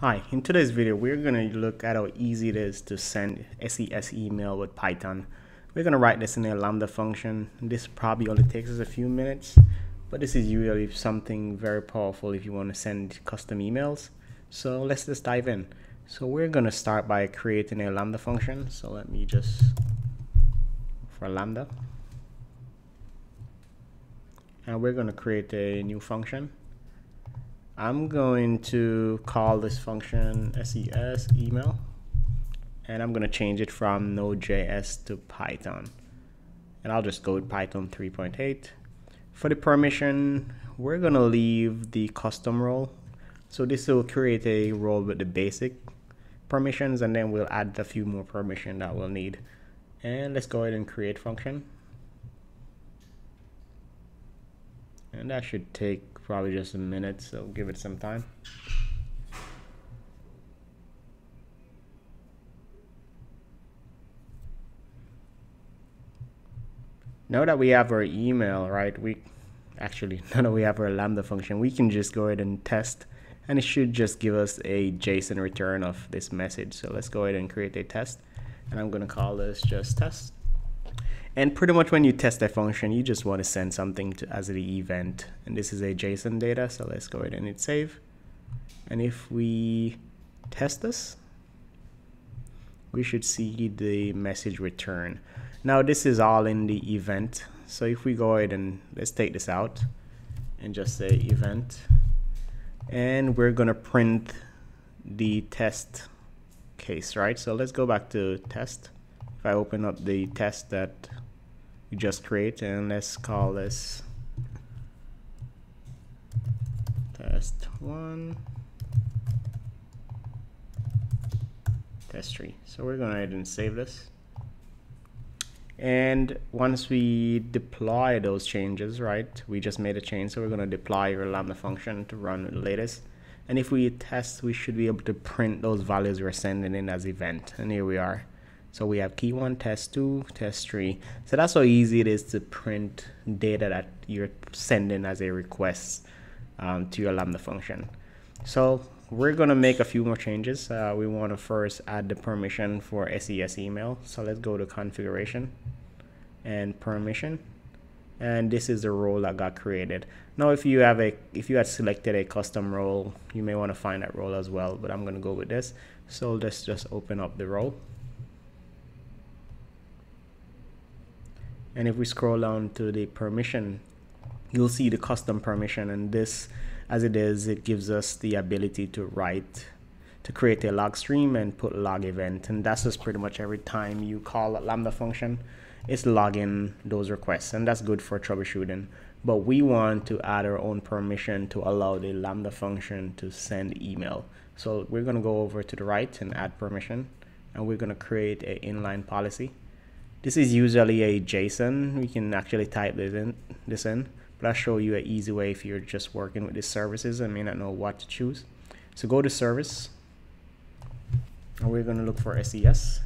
Hi, in today's video we're going to look at how easy it is to send SES email with Python. We're going to write this in a Lambda function. This probably only takes us a few minutes, but this is usually something very powerful if you want to send custom emails. So let's just dive in. So we're going to start by creating a Lambda function. So let me just, for Lambda. And we're going to create a new function. I'm going to call this function ses email and I'm going to change it from Node.js to Python. And I'll just go with Python 3.8. For the permission, we're going to leave the custom role. So this will create a role with the basic permissions and then we'll add a few more permission that we'll need. And let's go ahead and create function. And that should take probably just a minute, so give it some time. Now that we have our email, right, we actually, now that we have our Lambda function, we can just go ahead and test and it should just give us a JSON return of this message. So let's go ahead and create a test and I'm going to call this just test. And pretty much when you test a function, you just want to send something to as the event. And this is a JSON data, so let's go ahead and hit save. And if we test this, we should see the message return. Now this is all in the event. So if we go ahead and let's take this out and just say event. And we're gonna print the test case, right? So let's go back to test. If I open up the test that you just create and let's call this test one. Test three. So we're going to ahead and save this. And once we deploy those changes right we just made a change so we're going to deploy your lambda function to run the latest. And if we test we should be able to print those values we're sending in as event. And here we are so we have key one, test two, test three. So that's how easy it is to print data that you're sending as a request um, to your Lambda function. So we're going to make a few more changes. Uh, we want to first add the permission for SES email. So let's go to configuration and permission. And this is the role that got created. Now, if you have a, if you had selected a custom role, you may want to find that role as well, but I'm going to go with this. So let's just open up the role. And if we scroll down to the permission you'll see the custom permission. And this as it is it gives us the ability to write to create a log stream and put log event. And that's just pretty much every time you call a lambda function it's logging those requests. And that's good for troubleshooting. But we want to add our own permission to allow the lambda function to send email. So we're going to go over to the right and add permission. And we're going to create an inline policy this is usually a JSON. We can actually type this in, this in, but I'll show you an easy way if you're just working with these services and may not know what to choose. So go to service, and we're gonna look for SES.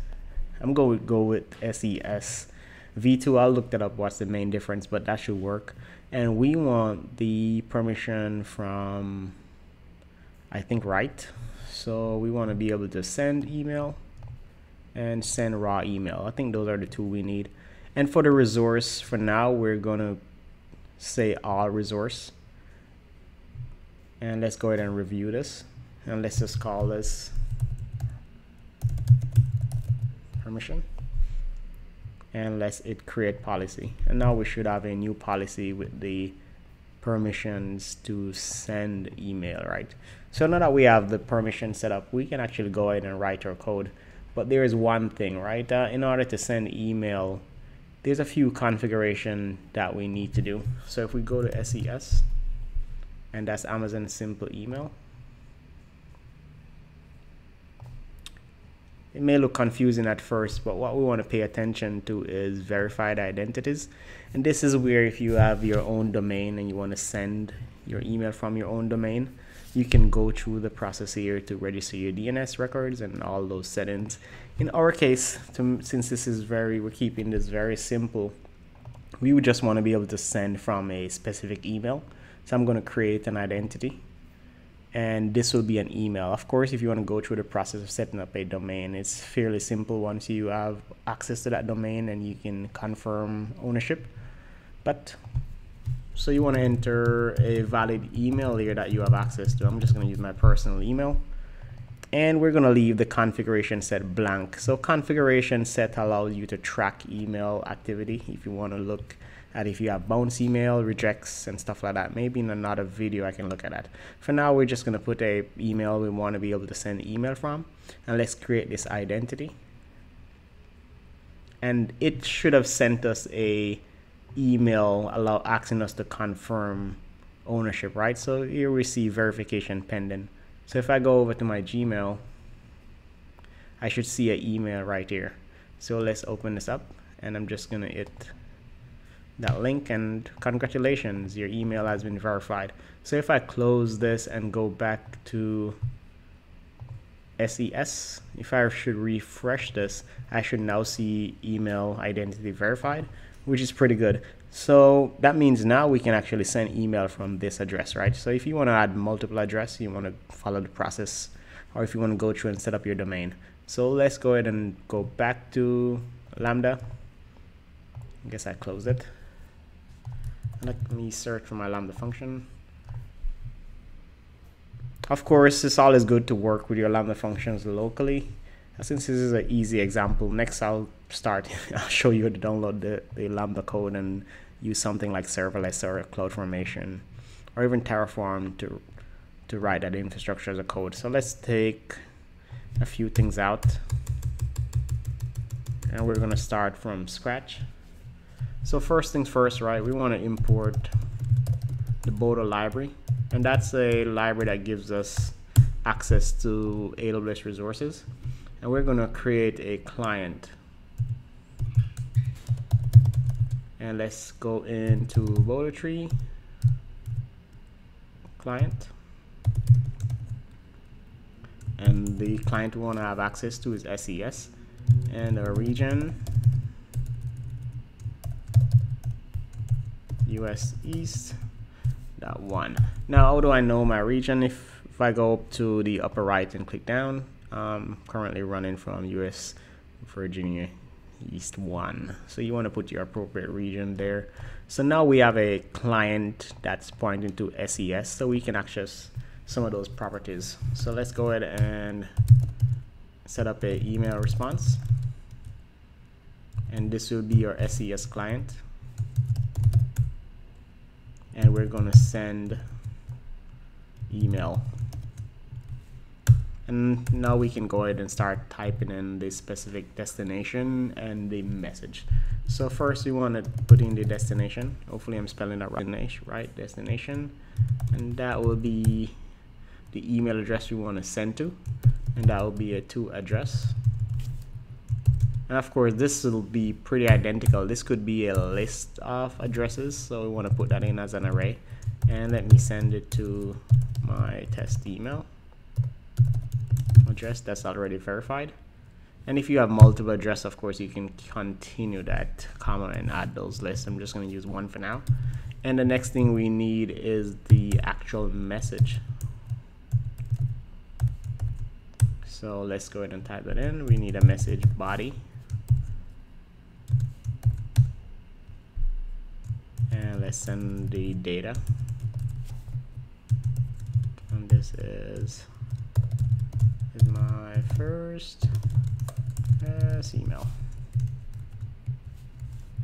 I'm going to go with SES V2. I'll look that up. What's the main difference? But that should work. And we want the permission from, I think, right. So we want to be able to send email and send raw email. I think those are the two we need. And for the resource, for now, we're going to say all resource. And let's go ahead and review this. And let's just call this permission. And let's it create policy. And now we should have a new policy with the permissions to send email, right? So now that we have the permission set up, we can actually go ahead and write our code. But there is one thing, right? Uh, in order to send email, there's a few configuration that we need to do. So if we go to SES, and that's Amazon Simple Email, it may look confusing at first, but what we want to pay attention to is verified identities. And this is where if you have your own domain and you want to send your email from your own domain, you can go through the process here to register your DNS records and all those settings. In our case, to, since this is very, we're keeping this very simple, we would just want to be able to send from a specific email. So I'm going to create an identity and this will be an email. Of course, if you want to go through the process of setting up a domain, it's fairly simple once you have access to that domain and you can confirm ownership. But so you want to enter a valid email here that you have access to. I'm just going to use my personal email. And we're going to leave the configuration set blank. So configuration set allows you to track email activity if you want to look at if you have bounce email, rejects, and stuff like that. Maybe in another video I can look at that. For now, we're just going to put a email we want to be able to send email from. And let's create this identity. And it should have sent us a email allow asking us to confirm ownership, right? So here we see verification pending. So if I go over to my Gmail, I should see an email right here. So let's open this up and I'm just gonna hit that link and congratulations, your email has been verified. So if I close this and go back to SES, if I should refresh this, I should now see email identity verified, which is pretty good. So that means now we can actually send email from this address, right? So if you want to add multiple address, you want to follow the process, or if you want to go through and set up your domain. So let's go ahead and go back to Lambda. I guess I closed it. Let me search for my Lambda function. Of course, it's always good to work with your Lambda functions locally. Since this is an easy example, next I'll start, I'll show you how to download the, the Lambda code and use something like serverless or CloudFormation or even Terraform to, to write that infrastructure as a code. So let's take a few things out and we're gonna start from scratch. So first things first, right, we want to import the Boto library. And that's a library that gives us access to AWS resources. And we're going to create a client. And let's go into Boto3 client. And the client we want to have access to is SES. And our region US East that one now how do I know my region if, if I go up to the upper right and click down I'm currently running from US Virginia East 1 so you want to put your appropriate region there. So now we have a client that's pointing to SES so we can access some of those properties. So let's go ahead and set up a email response. And this will be your SES client. And we're going to send email and now we can go ahead and start typing in the specific destination and the message. So first we want to put in the destination. Hopefully I'm spelling that right. Right? Destination. And that will be the email address we want to send to. And that will be a to address. And of course, this will be pretty identical. This could be a list of addresses. So we want to put that in as an array. And let me send it to my test email address that's already verified. And if you have multiple address, of course, you can continue that comment and add those lists. I'm just going to use one for now. And the next thing we need is the actual message. So let's go ahead and type that in. We need a message body. and let's send the data and this is is my first yes, email.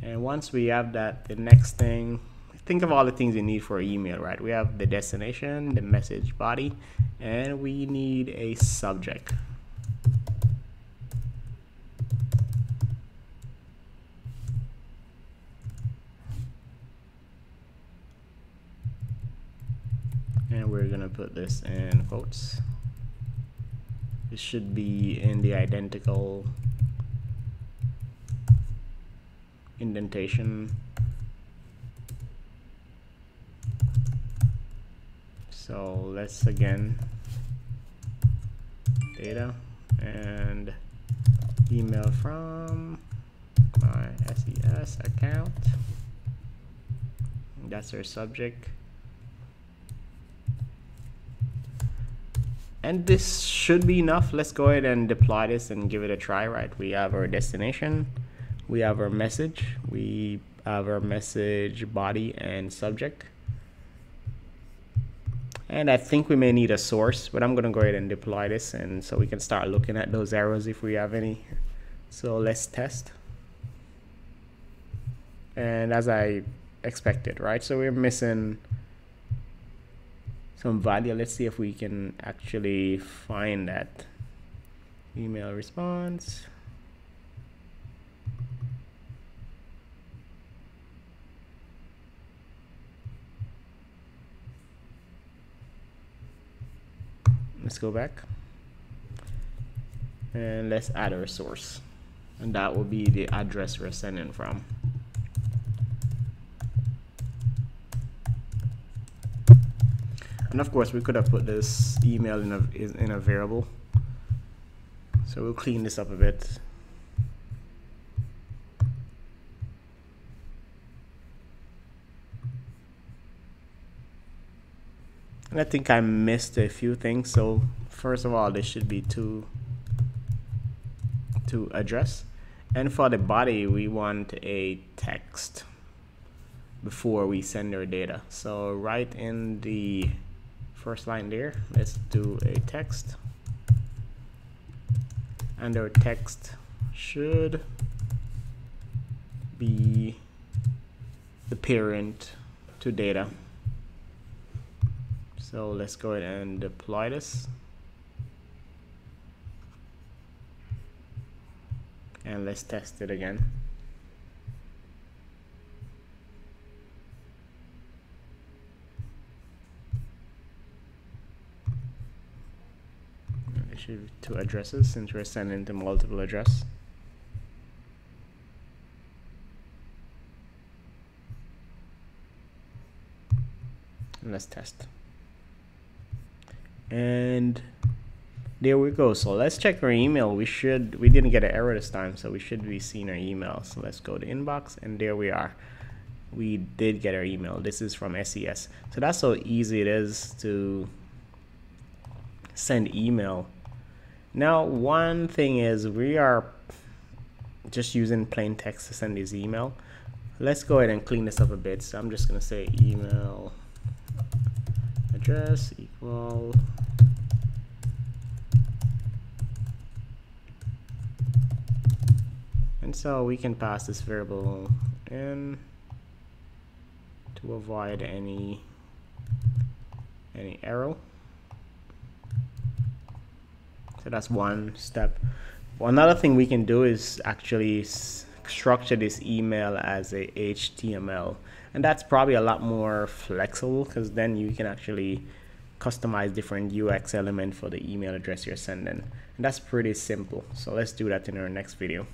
And once we have that the next thing think of all the things you need for email right? We have the destination the message body and we need a subject. And we're gonna put this in quotes. It should be in the identical indentation. So let's again data and email from my SES account. That's our subject. And this should be enough. Let's go ahead and deploy this and give it a try right? We have our destination. We have our message. We have our message body and subject. And I think we may need a source but I'm gonna go ahead and deploy this and so we can start looking at those errors if we have any. So let's test. And as I expected right? So we're missing some value. Let's see if we can actually find that email response. Let's go back. And let's add our source and that will be the address we're sending from and of course we could have put this email in a in a variable. So we'll clean this up a bit. And I think I missed a few things so first of all this should be to to address. And for the body we want a text before we send our data. So right in the first line there. Let's do a text. And our text should be the parent to data. So let's go ahead and deploy this. And let's test it again two addresses since we're sending to multiple address. And let's test. And there we go. So let's check our email. We should, we didn't get an error this time, so we should be seeing our email. So let's go to inbox and there we are. We did get our email. This is from SES. So that's how easy it is to send email now, one thing is we are just using plain text to send this email. Let's go ahead and clean this up a bit. So I'm just going to say email address equal and so we can pass this variable in to avoid any any arrow so that's one step. Another thing we can do is actually structure this email as a HTML. And that's probably a lot more flexible because then you can actually customize different UX element for the email address you're sending. And that's pretty simple. So let's do that in our next video.